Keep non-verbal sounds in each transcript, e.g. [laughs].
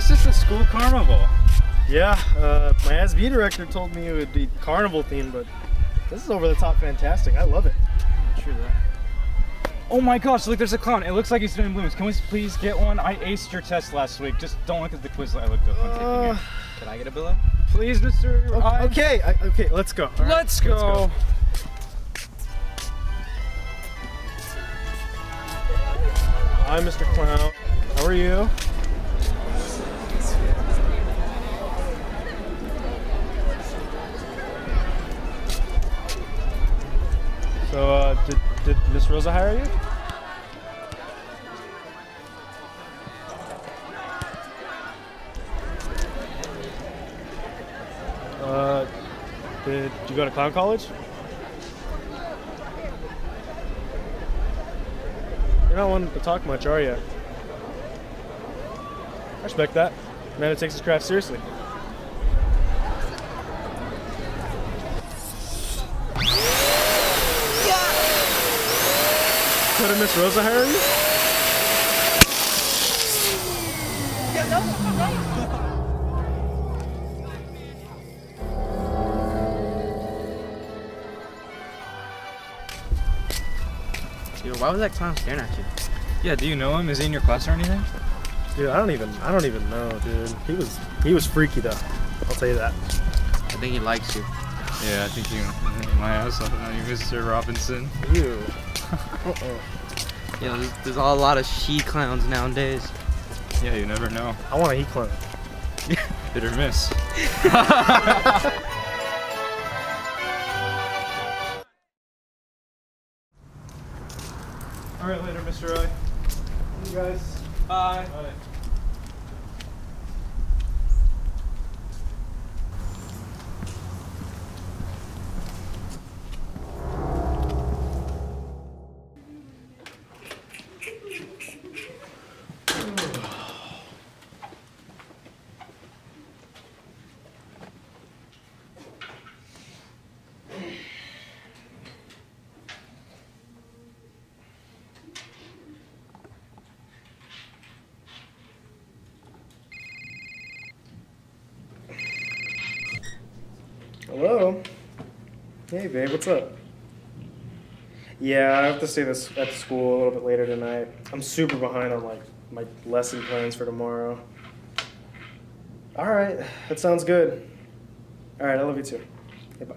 this is the school carnival. Yeah, uh, my SB director told me it would be carnival themed, but this is over the top fantastic. I love it. True that. Oh my gosh, look, there's a clown. It looks like he's doing balloons. Can we please get one? I aced your test last week. Just don't look at the quiz I looked up when taking Uh, it. Can I get a below? Please, Mr. I- okay, I, okay, let's go. All right, Let's go. Hi, Mr. Clown. How are you? Miss Rosa hire you? Uh, did you go to clown college? You're not one to talk much, are you? I respect that. Man, it takes his craft seriously. So did Miss Rosa hire you? Dude, why was that clown staring at you? Yeah, do you know him? Is he in your class or anything? Dude, I don't even I don't even know, dude. He was he was freaky though. I'll tell you that. I think he likes you. Yeah, I think you my ass off on you, Mr. Robinson. You. uh-uh. Yeah, there's, there's a lot of she clowns nowadays. Yeah, you never know. I want a he clown. [laughs] Hit or miss. [laughs] All right, later, Mr. I. You guys. Bye. Bye. Hello. Hey, babe. What's up? Yeah, I have to stay this at school a little bit later tonight. I'm super behind on like my lesson plans for tomorrow. All right, that sounds good. All right, I love you too. Okay, bye.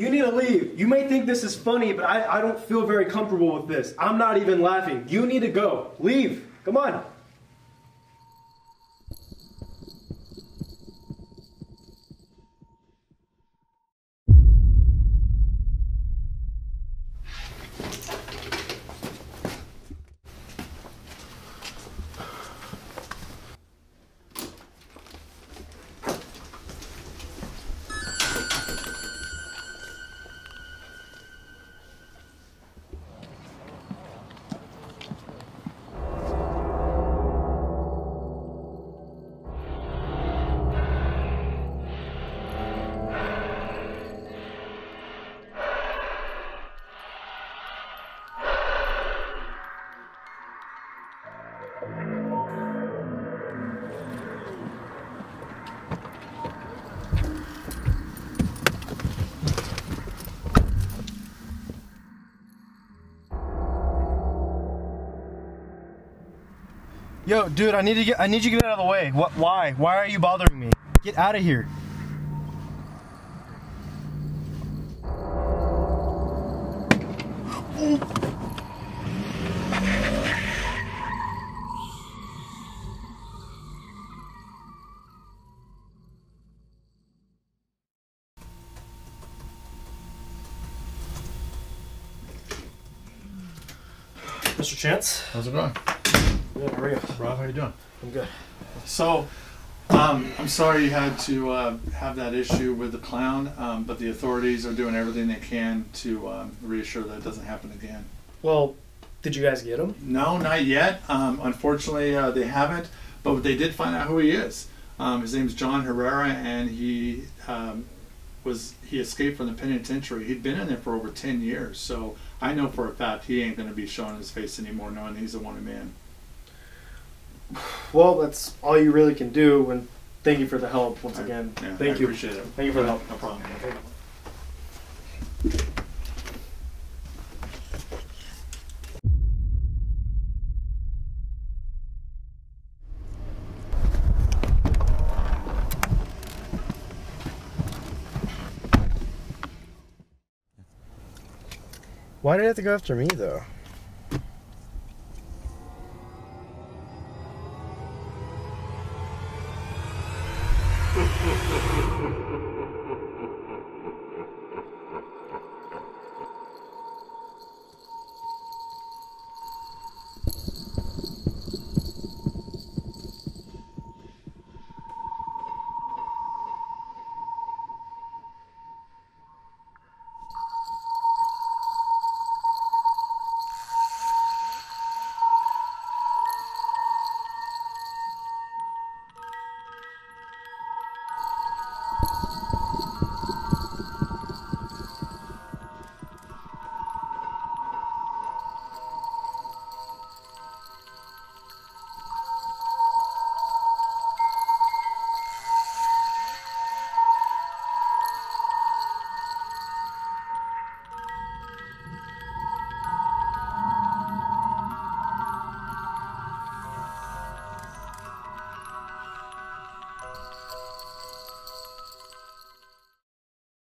You need to leave. You may think this is funny, but I, I don't feel very comfortable with this. I'm not even laughing. You need to go. Leave. Come on. Yo, dude, I need to get I need you to get out of the way. What why? Why are you bothering me? Get out of here. Mr. Chance? How's it going? Good, how are you? Rob, how you doing? I'm good. So, um, I'm sorry you had to uh, have that issue with the clown, um, but the authorities are doing everything they can to um, reassure that it doesn't happen again. Well, did you guys get him? No, not yet. Um, unfortunately, uh, they haven't, but they did find out who he is. Um, his name's John Herrera, and he um, was he escaped from the penitentiary. He'd been in there for over ten years, so I know for a fact he ain't going to be showing his face anymore, knowing he's a wanted man. Well, that's all you really can do. And thank you for the help once I- again. yeah, thank I you. Appreciate it. Thank you for the help. No problem. Why did it have to go after me though?